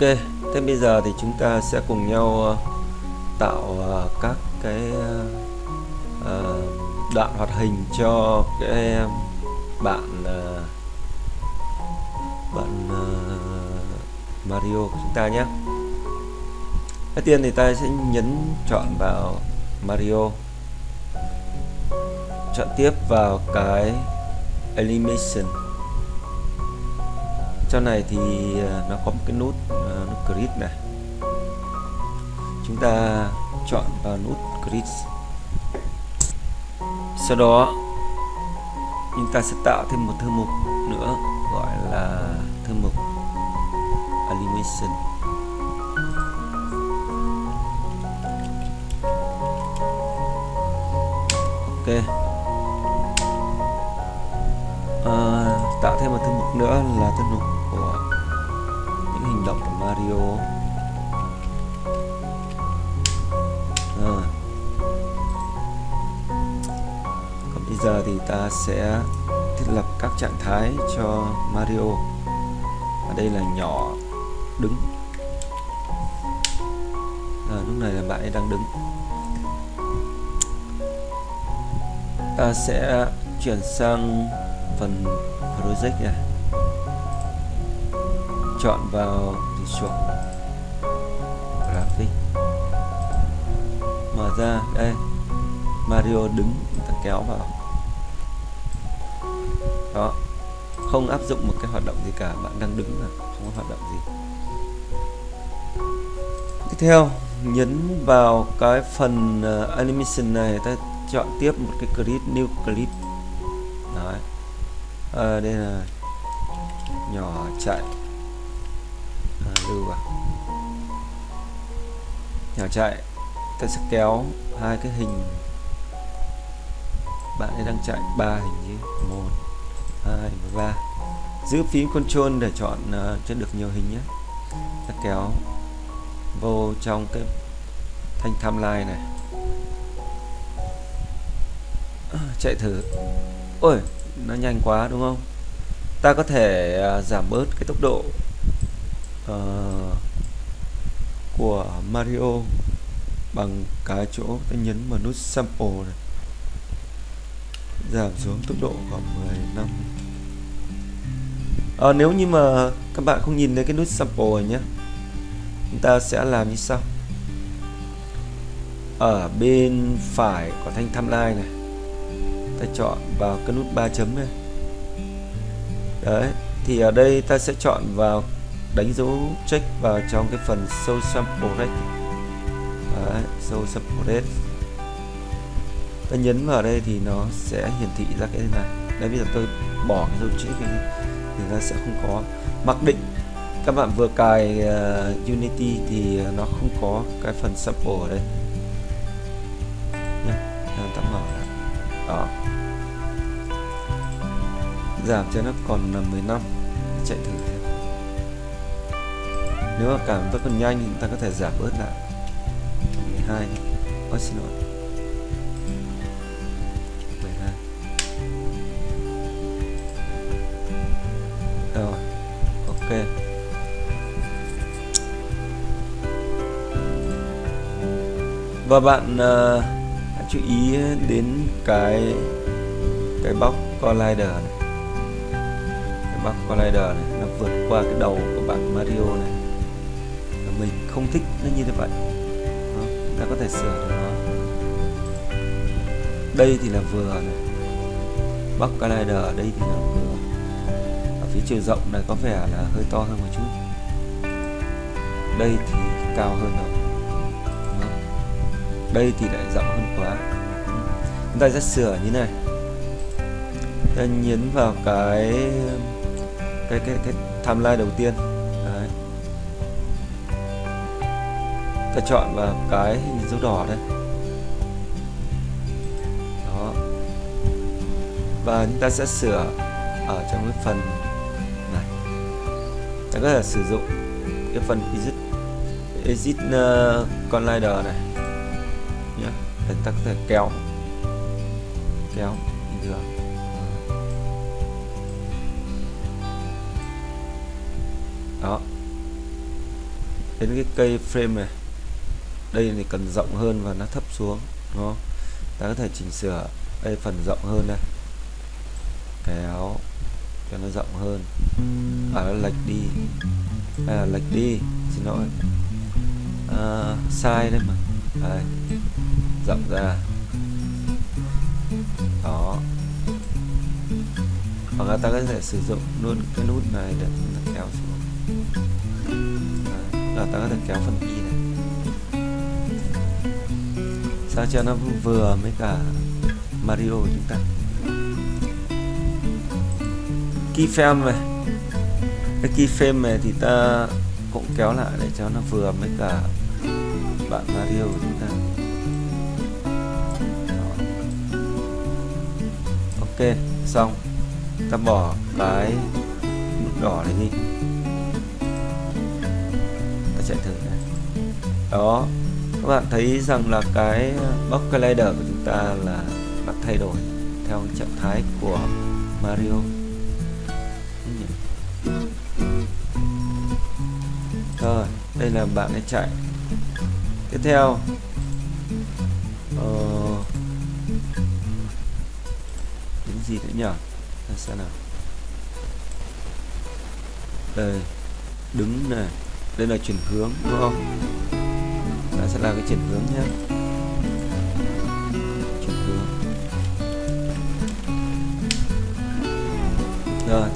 Ok, thế bây giờ thì chúng ta sẽ cùng nhau ờ, tạo ờ, các cái ờ, đoạn hoạt hình cho cái bạn bạn Mario của chúng ta nhé. Đầu tiên thì ta sẽ nhấn chọn vào Mario, chọn tiếp vào cái Animation trong này thì ờ, nó có một cái nút ờ, nút grid này. Chúng ta chọn vào nút grid sau đó chúng ta sẽ tạo thêm một thư mục nữa gọi là thư mục animation. Ok. À, tạo thêm một thư mục nữa là thư mục radio Rồi. Ờ. còn bây giờ thì ta sẽ thiết lập các trạng thái cho Mario. Ở đây là nhỏ đứng. À, lúc này là bạn ấy đang đứng. Ta sẽ chuyển sang phần project này chọn vào chuột graphic mở ra đây Mario đứng ta kéo vào. Đó. Không áp dụng một cái hoạt động gì cả bạn đang đứng là không có hoạt động gì. Tiếp theo nhấn vào cái phần uh, animation này ta chọn tiếp một cái clip new clip. Đấy. À, đây là nhỏ chạy từ vào. Nhỏ chạy ta sẽ kéo hai cái hình. Bạn ấy đang chạy ba hình chứ một hai và ba. Giữ phím control để chọn uh, cho được nhiều hình nhé. Ta kéo vô trong cái thanh timeline này. À, chạy thử. Ôi nó nhanh quá đúng không? Ta có thể uh, giảm bớt cái tốc độ uh, của Mario bằng cái chỗ ta nhấn vào nút sample này. Giảm xuống tốc độ khoảng 15 à, ờ, nếu như mà các bạn không nhìn thấy cái nút sample này nhé chúng ta sẽ làm như sau. Ở bên phải của thanh timeline này ta chọn vào cái nút ba chấm này. Đấy thì ở đây ta sẽ chọn vào đánh dấu check vào trong cái phần show sample rate. Đấy, show sample rate. Ta nhấn vào đây thì nó sẽ hiển thị ra cái này. Đấy bây giờ tôi bỏ cái dấu check này thì nó sẽ không có. Mặc định các bạn vừa cài uh, Unity thì nó không có cái phần sample ở đây. Nhá, ta mở đó. Giảm cho nó còn ờ, là 15 chạy thử nếu mà cảm vẫn còn nhanh thì ta có thể giảm bớt lại. 12 Ôi xin lỗi. 12 Rồi Ok. Và bạn uh, hãy chú ý đến cái cái bóc collider này. Cái bóc collider này nó vượt qua cái đầu của bạn Mario này mình không thích nó như thế vậy. Đó, chúng ta có thể sửa được nó. Đây thì là vừa này. Bắc collider ở đây thì là vừa. Ở phía chiều rộng này có vẻ là hơi to hơn một chút. Đây thì cao hơn rồi. Đó. đây thì lại rộng hơn quá. Chúng ta sẽ sửa như này. Ta nhấn vào cái cái cái cái timeline đầu tiên. Ta chọn vào cái hình dấu đỏ đây. Đó. Và chúng ta sẽ sửa ở trong cái phần này. Ta có thể sử dụng cái phần exit exit uh, collider này. Nhé để ta có thể kéo. Kéo. Bình thường đó. Đến cái cây frame này đây thì cần rộng hơn và nó thấp xuống đúng không? Ta có thể chỉnh sửa đây phần rộng hơn đây. Kéo cho nó rộng hơn. À nó lệch đi. Hay là lệch đi xin lỗi. À, sai đấy mà. Đây rộng ra. Đó. Hoặc là ta có thể sử dụng luôn cái nút này để kéo xuống. Là ta có thể kéo phần y sao cho nó vừa với cả Mario của chúng ta? Keyframe này. Cái keyframe này thì ta cũng kéo lại để cho nó vừa với cả bạn Mario của chúng ta. Đó. ok, xong. Ta bỏ cái nút đỏ này đi. Ta chạy thử này. Đó các bạn thấy rằng là cái ờ, box collider của chúng ta là đã thay đổi theo trạng thái của Mario. Rồi đây là bạn ấy chạy. Tiếp theo. Ờ, đến gì nữa nhỉ? Là xem nào? Đây đứng này. Đây là chuyển hướng đúng không? Sẽ là cái chuyển hướng nhé chuyển hướng. Rồi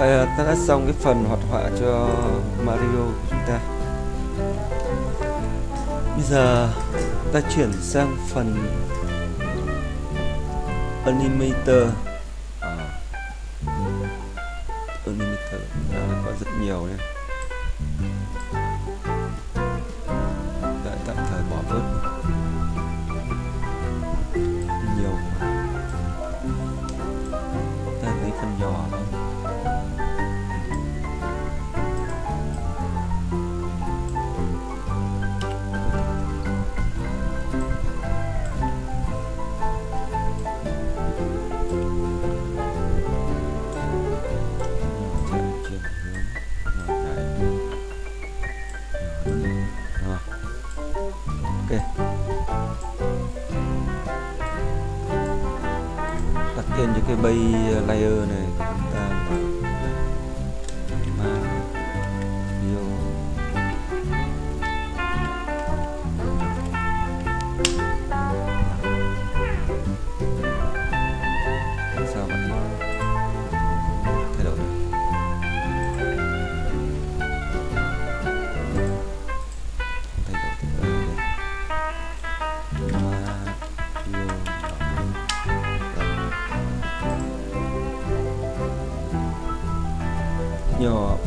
Vậy là ta đã xong cái phần hoạt họa cho Mario của chúng ta. Bây giờ ta chuyển sang phần animator. À. animator à, có rất nhiều này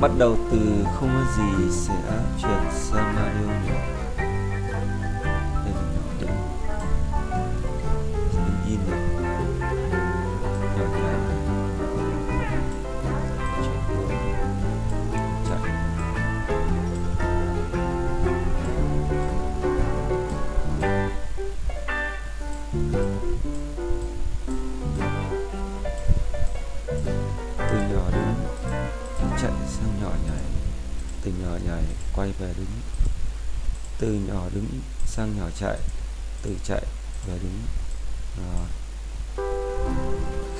bắt đầu từ không có gì sẽ chuyển sang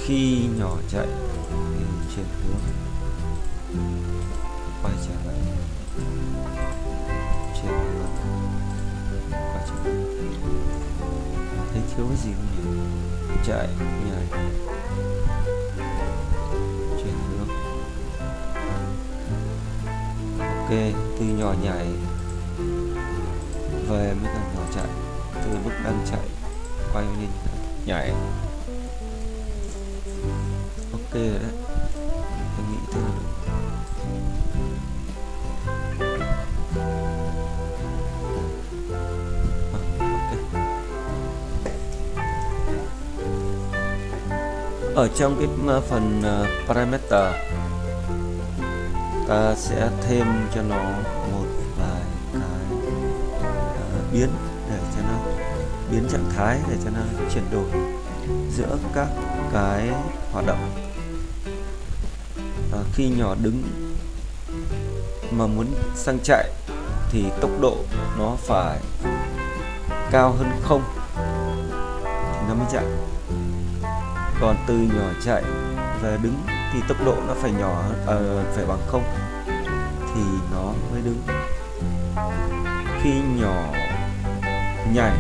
khi nhỏ chạy thì chuyển hướng quay trở lại. Chuyển hướng quay trở lại. Thấy thiếu cái gì không nhỉ? Chạy, nhảy. Chuyển hướng. Ok, từ nhỏ nhảy về mới là nhỏ chạy. Từ lúc đang chạy, quay lên nhảy ok rồi đấy. Tôi nghĩ thế là được ở trong cái ờ, phần ờ, parameter ta sẽ thêm cho nó một vài cái uh, biến để cho nó biến trạng thái để cho nó chuyển đổi giữa các cái hoạt động à, khi nhỏ đứng mà muốn sang chạy thì tốc độ nó phải cao hơn không. Thì nó mới chạy còn từ nhỏ chạy về đứng thì tốc độ nó phải nhỏ à, phải bằng không thì nó mới đứng. Khi nhỏ nhảy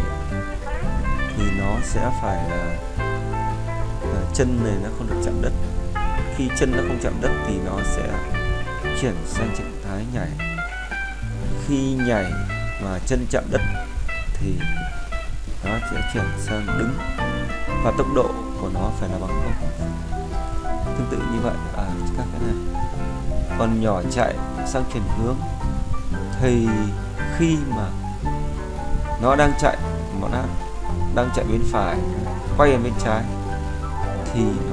thì nó sẽ phải là, là chân này nó không được chạm đất khi chân nó không chạm đất thì nó sẽ chuyển sang trạng thái nhảy. Khi nhảy mà chân chạm đất thì nó sẽ chuyển sang đứng và tốc độ của nó phải là bằng không. Tương tự như vậy ở các cái này. Còn nhỏ chạy sang chuyển hướng thì khi mà nó đang chạy mà nó đang chạy bên phải, quay ở bên trái thì nó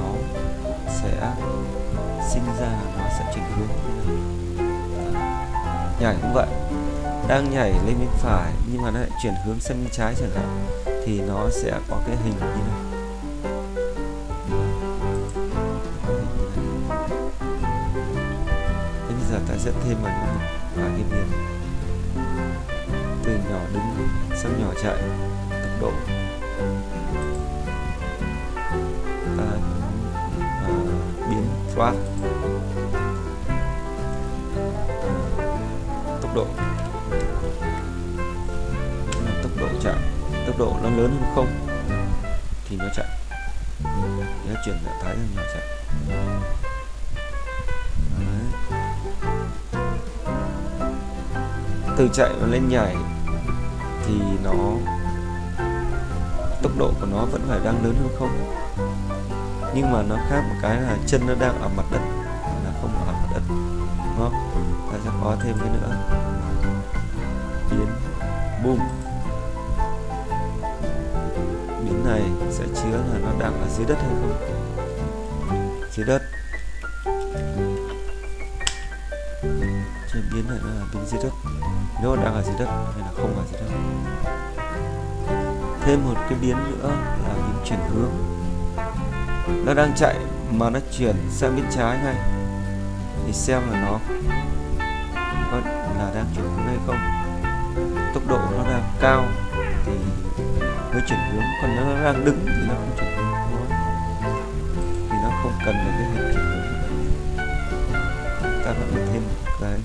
nhảy cũng vậy. Đang nhảy lên bên phải nhưng mà nó lại chuyển hướng sang bên trái chẳng hạn thì nó sẽ có cái hình như này. Thế bây giờ ta sẽ thêm vào những vài cái biến từ nhỏ đứng sang nhỏ chạy tốc độ. Ta uh, biến thoát. Tốc độ. Là tốc độ chạy tốc độ nó lớn hơn không? Thì nó chạy nó chuyển trạng thái sang nhỏ chạy Đấy. từ chạy nó lên nhảy thì nó, tốc độ của nó vẫn phải đang lớn hơn không? Nhưng mà nó khác một cái là chân nó đang ở mặt đất. Là không ở mặt đất, đúng không? Ta sẽ có thêm cái nữa boom biến này sẽ chứa là nó đang ở dưới đất hay không? Dưới đất. Trên biến này nó là bên dưới đất. Nếu đang ở dưới đất hay là không ở dưới đất. Thêm một cái biến nữa là biến chuyển hướng. Nó đang chạy mà nó chuyển sang bên trái ngay. Thì xem là nó có là đang chuyển hướng hay không tốc độ nó đang cao thì mới chuyển hướng. Còn nó đang đứng thì nó không chuyển hướng thôi thì nó không cần được cái hình chuyển hướng. Ta có thể thêm một cái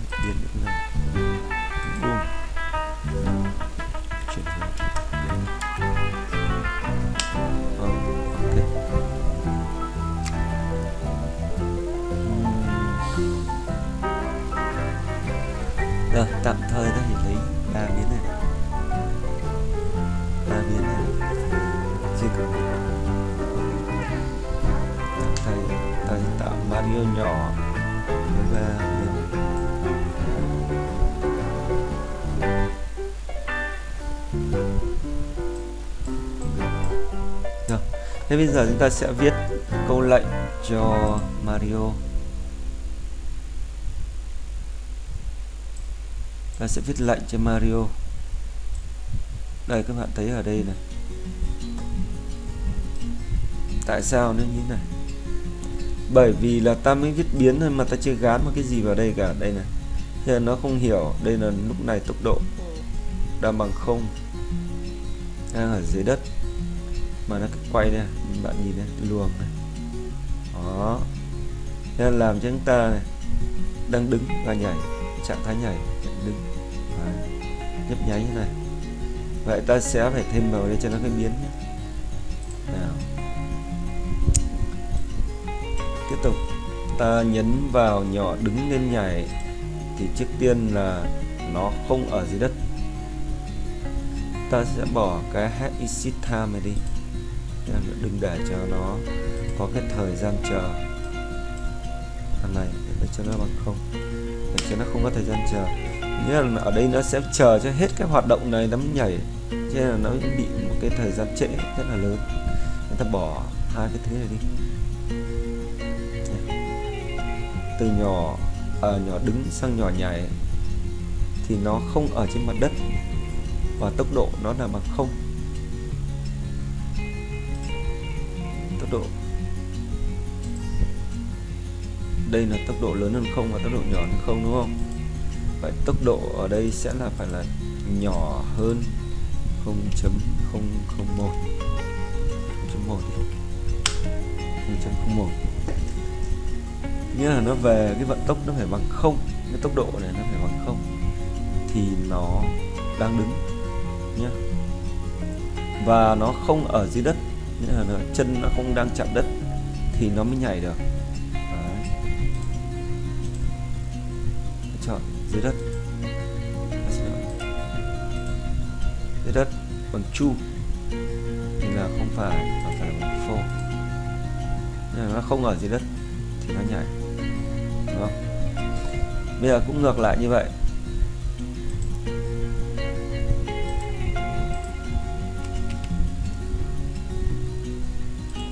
tạo nhỏ. Và ba. Rồi, thế bây giờ chúng ta sẽ viết câu lệnh cho Mario. Ta sẽ viết lệnh cho Mario. Đây các bạn thấy ở đây này. Tại sao nó như thế này? Bởi vì là ta mới viết biến thôi mà ta chưa gán một cái gì vào đây cả. Đây này. Thế là nó không hiểu đây là lúc này tốc độ. Đang bằng không. Đang ở dưới đất. Mà nó cứ quay đây. Bạn nhìn đây, luồng này. Đó. Thế là làm cho chúng ta này, đang đứng và nhảy. Trạng thái nhảy đứng. Và nhấp nháy như này. Vậy ta sẽ phải thêm vào đây cho nó cái biến nhé. Tiếp tục, ta nhấn vào nhỏ đứng lên nhảy, thì trước tiên là nó không ở dưới đất. Ta sẽ bỏ cái head exit time này đi. Đừng để cho nó có cái thời gian chờ. Thằng này, để cho nó bằng không. Để cho nó không có thời gian chờ. Nghĩa là ở đây nó sẽ chờ cho hết cái hoạt động này nó mới nhảy. Cho nên là nó bị một cái thời gian trễ rất là lớn. Người ta bỏ hai cái thứ này đi. Từ nhỏ ở à, nhỏ đứng sang nhỏ nhảy thì nó không ở trên mặt đất và tốc độ nó là bằng không. Tốc độ. Đây là tốc độ lớn hơn không và tốc độ nhỏ hơn không đúng không? Vậy tốc độ ở đây sẽ là phải là nhỏ hơn 0.001 0.1 0.01 nghĩa là nó về cái vận tốc nó phải bằng không cái tốc độ này nó phải bằng không thì nó đang đứng nhé và nó không ở dưới đất nghĩa là nó, chân nó không đang chạm đất thì nó mới nhảy được. Đấy. chọn dưới đất. Dưới đất bằng chu thì là không phải mà phải là bằng phô. Nên là nó không ở dưới đất thì nó nhảy bây giờ cũng ngược lại như vậy.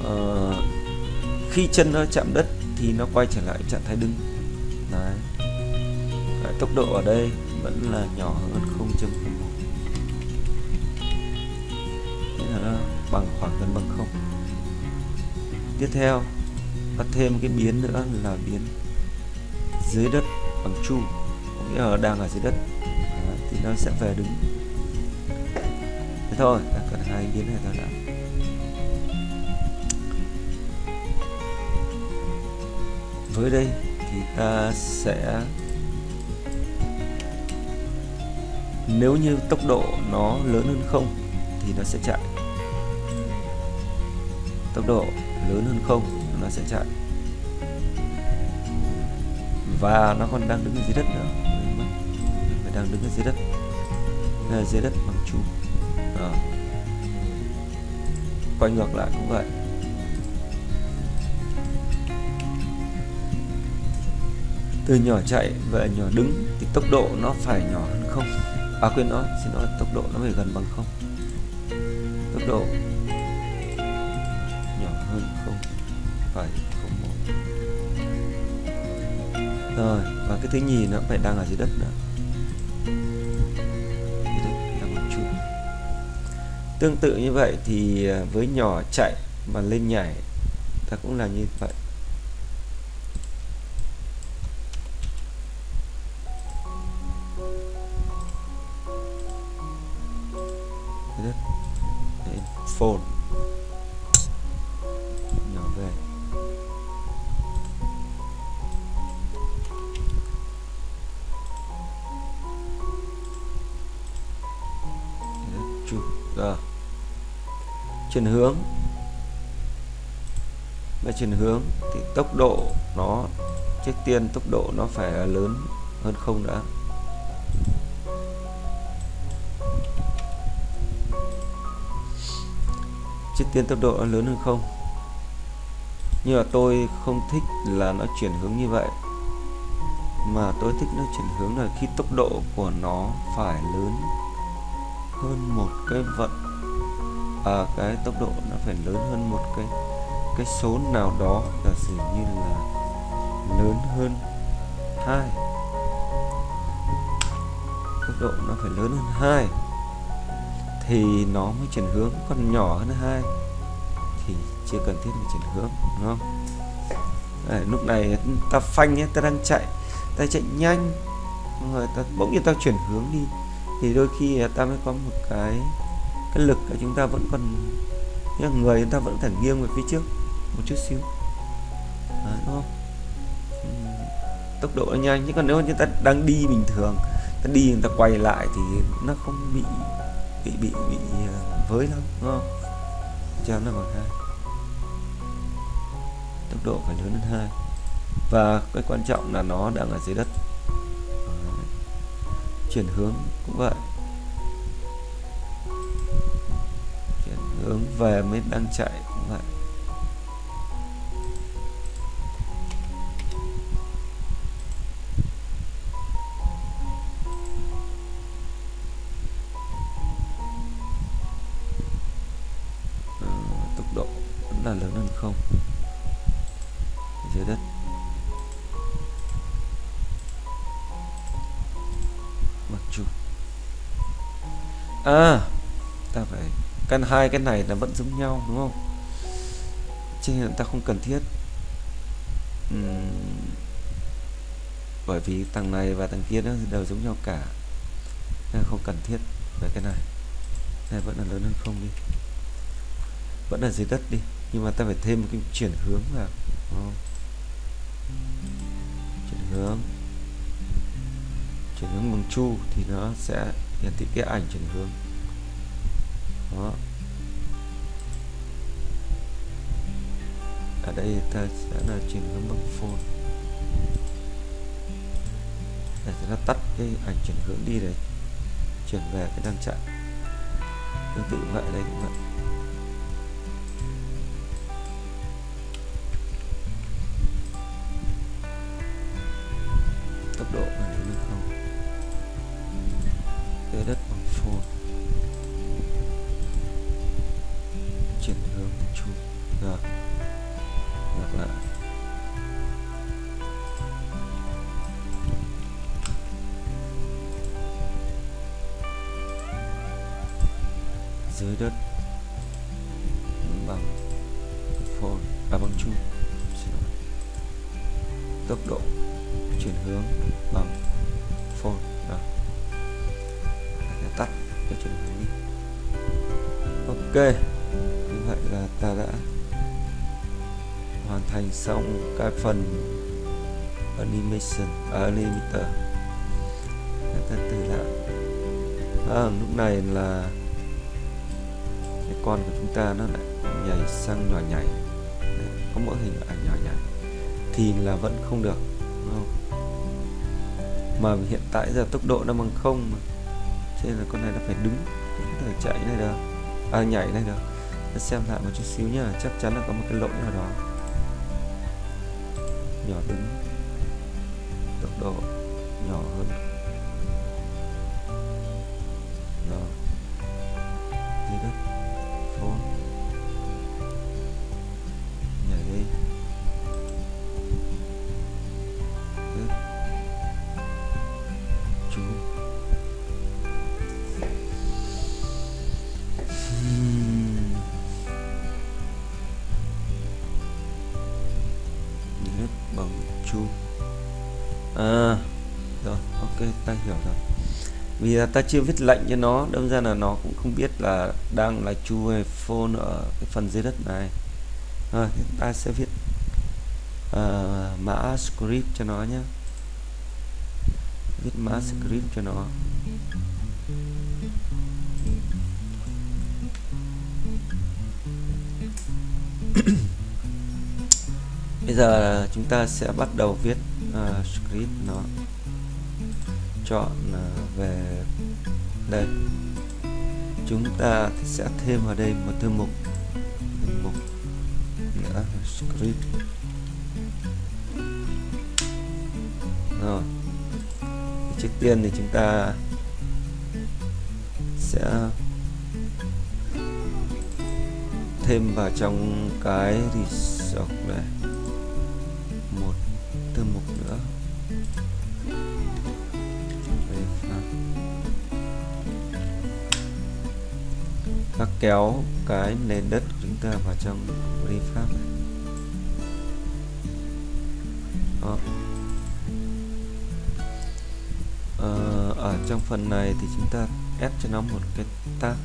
Ờ, khi chân nó chạm đất thì nó quay trở lại trạng thái đứng. Đấy. Đấy, tốc độ ở đây vẫn là nhỏ hơn 0.1 là nó bằng khoảng gần bằng không. Tiếp theo ta thêm cái biến nữa là biến dưới đất bằng chu nghĩa là đang ở dưới đất. Đấy, thì nó sẽ về đứng. Thế thôi là cần hai biến này thôi đã. Với đây thì ta sẽ nếu như tốc độ nó lớn hơn không thì nó sẽ chạy. Tốc độ lớn hơn không nó sẽ chạy và nó còn đang đứng ở dưới đất nữa. Nó đang đứng ở dưới đất. Ở dưới đất bằng chu. À. quay ngược lại cũng vậy. Từ nhỏ chạy về nhỏ đứng thì tốc độ nó phải nhỏ hơn không? À quên nói, xin lỗi, tốc độ nó phải gần bằng không? Tốc độ rồi, và cái thứ nhì nó phải đang ở dưới đất nữa. Tương tự như vậy thì à, với nhỏ chạy và lên nhảy, ta cũng là như vậy. Chuyển hướng. Và chuyển hướng thì tốc độ nó, trước tiên tốc độ nó phải lớn hơn không đã. Trước tiên tốc độ nó lớn hơn không. Nhưng mà tôi không thích là nó chuyển hướng như vậy. Mà tôi thích nó chuyển hướng là khi tốc độ của nó phải lớn hơn một cái vận à, cái tốc độ nó phải lớn hơn một cái cái số nào đó giả sử như là lớn hơn hai. Tốc độ nó phải lớn hơn hai thì nó mới chuyển hướng còn nhỏ hơn hai thì chưa cần thiết phải chuyển hướng đúng không? Đấy, lúc này ta phanh nhé ta đang chạy ta chạy nhanh rồi ta bỗng nhiên ta chuyển hướng đi thì đôi khi ta mới có một cái cái lực của chúng ta vẫn còn như người chúng ta vẫn phải nghiêng về phía trước một chút xíu. Đấy, đúng không? Tốc độ nó nhanh chứ còn nếu như ta đang đi bình thường ta đi người ta quay lại thì nó không bị bị bị bị ờ, với lắm đúng không? Cho nó bằng hai. Tốc độ phải lớn hơn hai. Và cái quan trọng là nó đang ở dưới đất. Ờ, chuyển hướng cũng vậy. Hướng về mới đang chạy. Cũng vậy. Hai cái này là vẫn giống nhau đúng không? Cho nên ta không cần thiết. Uhm, bởi vì thằng này và thằng kia nó đều giống nhau cả. Nên không cần thiết về cái này. Này vẫn là lớn hơn không đi. Vẫn là dưới đất đi nhưng mà ta phải thêm một cái chuyển hướng vào chuyển hướng. Chuyển hướng bằng chu thì nó sẽ hiển thị cái ảnh chuyển hướng. Đó. Ở đây ta sẽ là chuyển hướng bằng phone. Để ta tắt cái ảnh chuyển hướng đi để chuyển về cái đang chạy tương tự vậy, đây cũng vậy. Ok. Như vậy là ta đã hoàn thành xong cái phần animation à, animator. Ta từ lại. À, lúc này là cái con của chúng ta nó lại nhảy sang nhỏ nhảy. Có mỗi hình ảnh nhỏ nhảy. Thì là vẫn không được đúng không? mà hiện tại giờ tốc độ nó bằng không mà. Cho nên là con này nó phải đứng đứng để thể chạy này được à nhảy này được. Để xem lại một chút xíu nhá, chắc chắn là có một cái lỗi nào đó. Nhỏ đứng. Tốc độ nhỏ hơn. Bằng À Rồi ok ta hiểu rồi. Vì là ta chưa viết lệnh cho nó Đâm ra là nó cũng không biết là Đang là chu hay phone ở cái phần dưới đất này. Rồi ta sẽ viết uh, Mã script cho nó nhé. Viết mã script cho nó. Bây giờ chúng ta sẽ bắt đầu viết uh, script nó chọn uh, về đây. Chúng ta sẽ thêm vào đây một thư mục thư mục nữa script. Rồi. Trước tiên thì chúng ta sẽ thêm vào trong cái resort này một từ mục nữa các kéo cái nền đất của chúng ta vào trong refab Đó. Ờ, ở trong phần này thì chúng ta ép cho nó một cái tag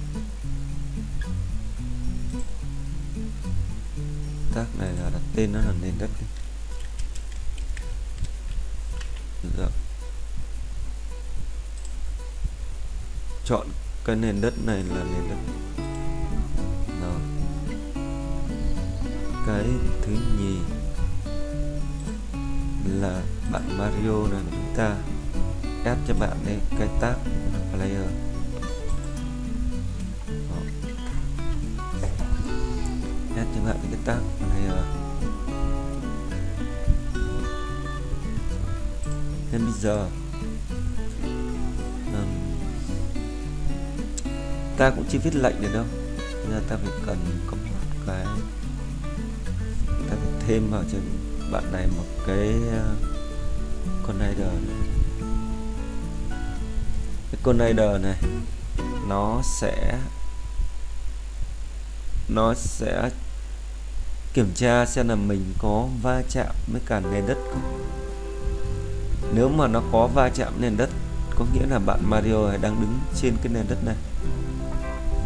tag này là đặt tên nó là nền đất đi. Chọn cái nền đất này là nền đất. Rồi. Cái thứ nhì là bạn Mario này của chúng ta ép cho bạn đây cái tag player. Ép cho bạn cái tag player. Nên bây giờ ta cũng chưa viết lệnh được đâu. Bây giờ ta phải cần có một cái, ta phải thêm vào cho bạn này một cái ờ, con này. cái con rider này, nó sẽ nó sẽ kiểm tra xem là mình có va chạm với cả nền đất không. Nếu mà nó có va chạm nền đất, có nghĩa là bạn Mario đang đứng trên cái nền đất này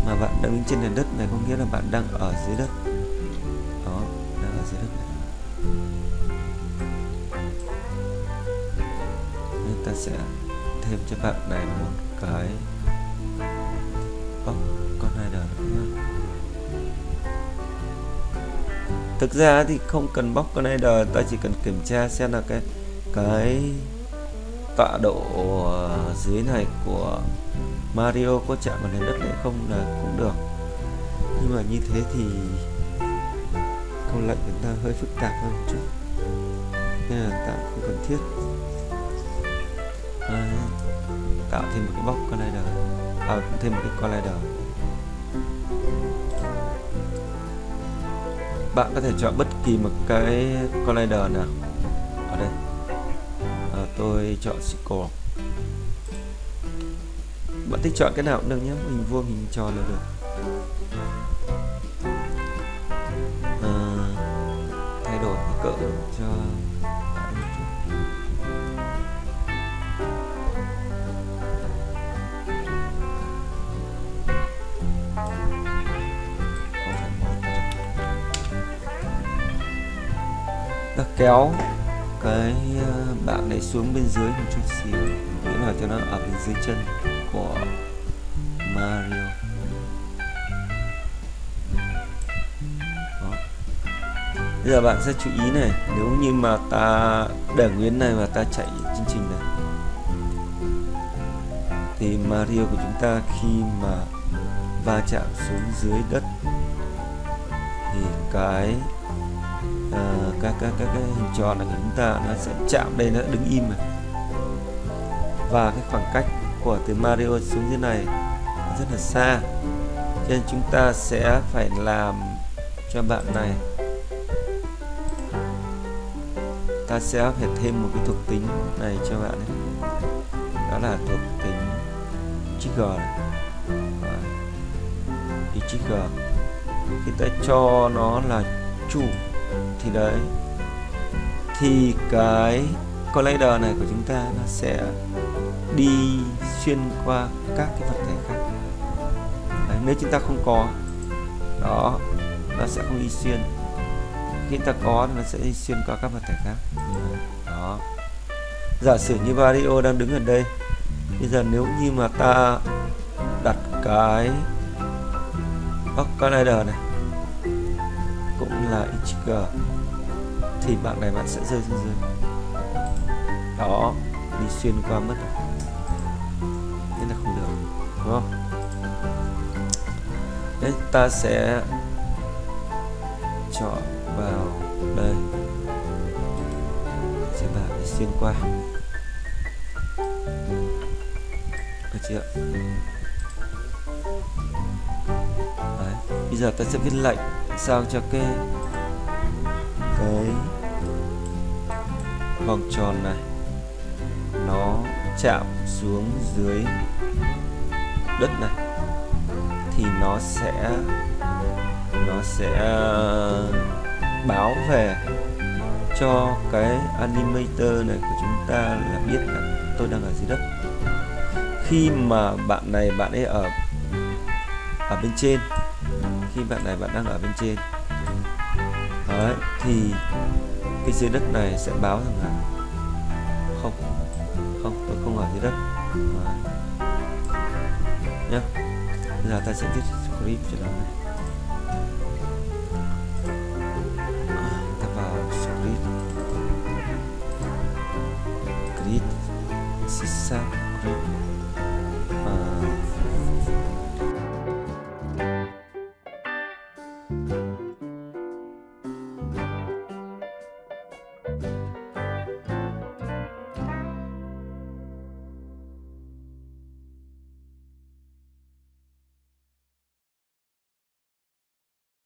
mà bạn đang đứng trên nền đất này có nghĩa là bạn đang ở dưới đất. Đó đang ở dưới đất này. Nên ta sẽ thêm cho bạn này một cái oh, con này nữa nhá. Thực ra thì không cần bóc con này đờ ta chỉ cần kiểm tra xem là cái cái tọa độ ờ, dưới này của Mario có chạm vào nền đất hay không là cũng được. Nhưng mà như thế thì câu lệnh chúng ta hơi phức tạp hơn một chút. Nên là tạm không cần thiết. À, tạo thêm một cái box collider. À, thêm một cái collider. Bạn có thể chọn bất kỳ một cái collider nào tôi chọn circle bạn thích chọn cái nào cũng được nhé hình vuông hình tròn là được. À, thay đổi cái cỡ cho bạn kéo bạn xuống bên dưới một chút xíu nghĩa là cho nó ở bên dưới chân của Mario Đó. bây giờ bạn sẽ chú ý này, nếu như mà ta để nguyên này và ta chạy chương trình này, thì Mario của chúng ta khi mà va chạm xuống dưới đất, thì cái uh, các các các cái hình tròn này chúng ta nó sẽ chạm đây nó đứng im này và cái khoảng cách của từ Mario xuống dưới này rất là xa. Cho nên chúng ta sẽ phải làm cho bạn này. Ta sẽ phải thêm một cái thuộc tính này cho bạn ấy. Đó là thuộc tính trigger. Này thì trigger khi ta cho nó là chủ thì đấy. Thì cái collider này của chúng ta nó sẽ đi xuyên qua các cái vật thể khác. Đấy, nếu chúng ta không có đó nó sẽ không đi xuyên. Khi ta có nó sẽ đi xuyên qua các vật thể khác. Đó. Giả sử như vario đang đứng ở đây bây giờ nếu như mà ta đặt cái collider này cũng là xg thì bạn này bạn sẽ rơi xuống dưới. Đó, đi xuyên qua mất rồi. Là không được, đúng không? Đấy, ta sẽ chọn vào đây. Sẽ bảo đi xuyên qua. Được chưa? Đấy, bây giờ ta sẽ viết lệnh sao cho cái cái vòng tròn này. Nó chạm xuống dưới đất này. Thì nó sẽ nó sẽ ờ, báo về cho cái animator này của chúng ta là biết là tôi đang ở dưới đất. Khi mà bạn này bạn ấy ở ở bên trên. Khi bạn này bạn đang ở bên trên. Đấy, thì cái dưới đất này sẽ báo rằng là không không, tôi không ở dưới đất. Nhé nhá. Bây giờ ta sẽ viết script cho nó này.